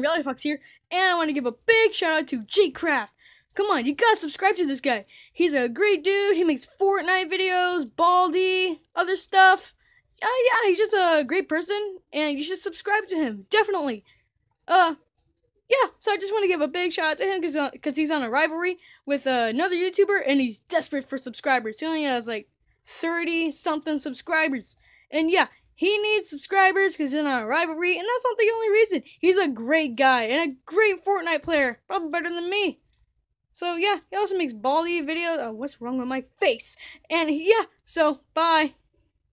everyone, Reality Fox here, and I want to give a big shout out to JakeCraft. Come on, you gotta subscribe to this guy. He's a great dude. He makes Fortnite videos, Baldi, other stuff. Uh, yeah, he's just a great person, and you should subscribe to him definitely. Uh, yeah. So I just want to give a big shout out to him because because he's on a rivalry with uh, another YouTuber, and he's desperate for subscribers. He only has like thirty something subscribers, and yeah, he needs subscribers because in a rivalry, and that's not the only reason. He's a great guy and a great Fortnite player, probably better than me. So yeah, he also makes Baldi videos. Oh, what's wrong with my face? And yeah, so bye.